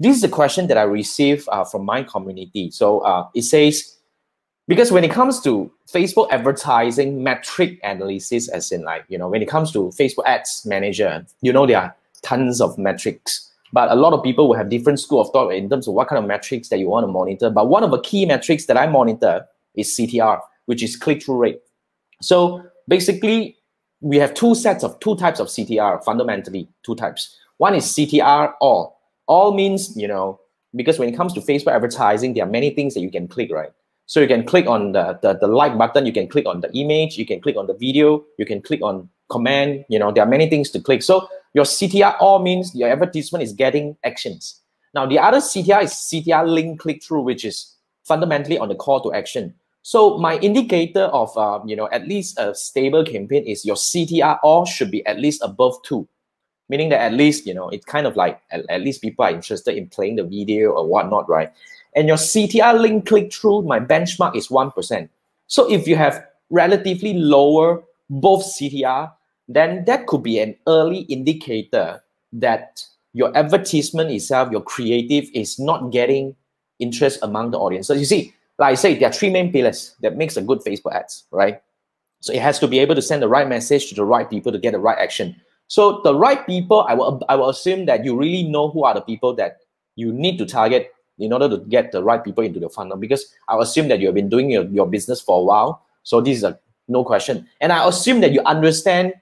this is a question that I received uh, from my community. So uh, it says, because when it comes to Facebook advertising metric analysis, as in like, you know, when it comes to Facebook ads manager, you know, there are tons of metrics, but a lot of people will have different school of thought in terms of what kind of metrics that you want to monitor. But one of the key metrics that I monitor is CTR, which is click-through rate. So basically, we have two sets of two types of CTR, fundamentally, two types. One is CTR all. All means, you know, because when it comes to Facebook advertising, there are many things that you can click, right? So you can click on the, the, the like button, you can click on the image, you can click on the video, you can click on comment, you know, there are many things to click. So your CTR all means your advertisement is getting actions. Now the other CTR is CTR link click through, which is fundamentally on the call to action. So my indicator of uh, you know at least a stable campaign is your CTR all should be at least above two, meaning that at least you know it's kind of like at, at least people are interested in playing the video or whatnot, right? and your CTR link click through, my benchmark is 1%. So if you have relatively lower both CTR, then that could be an early indicator that your advertisement itself, your creative is not getting interest among the audience. So you see, like I say, there are three main pillars that makes a good Facebook ads, right? So it has to be able to send the right message to the right people to get the right action. So the right people, I will, I will assume that you really know who are the people that you need to target in order to get the right people into the funnel because I assume that you have been doing your, your business for a while. So this is a no question. And I assume that you understand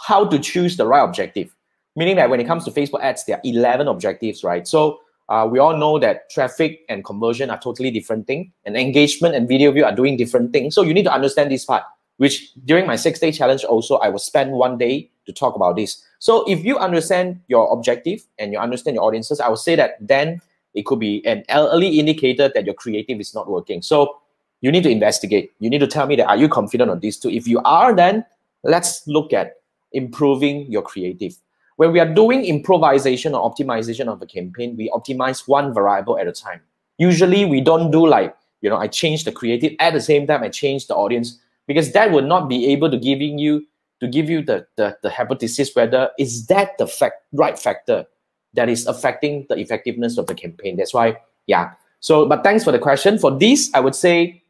how to choose the right objective. Meaning that when it comes to Facebook ads, there are 11 objectives, right? So uh, we all know that traffic and conversion are totally different thing and engagement and video view are doing different things. So you need to understand this part, which during my six day challenge also, I will spend one day to talk about this. So if you understand your objective and you understand your audiences, I would say that then it could be an early indicator that your creative is not working. So you need to investigate. You need to tell me that are you confident on these two? If you are, then let's look at improving your creative. When we are doing improvisation or optimization of a campaign, we optimize one variable at a time. Usually we don't do like, you know, I change the creative at the same time I change the audience because that would not be able to giving you to give you the, the, the hypothesis whether is that the fact right factor that is affecting the effectiveness of the campaign. That's why, yeah. So, but thanks for the question. For this, I would say,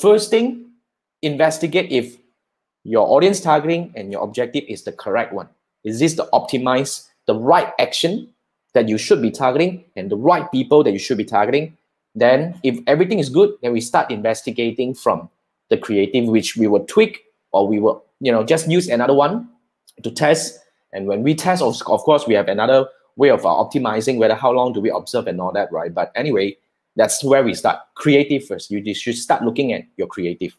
first thing, investigate if your audience targeting and your objective is the correct one. Is this the optimize the right action that you should be targeting and the right people that you should be targeting? Then, if everything is good, then we start investigating from the creative, which we will tweak or we will, you know, just use another one to test. And when we test, of, of course, we have another way of uh, optimizing whether how long do we observe and all that, right? But anyway, that's where we start. Creative first. You should start looking at your creative.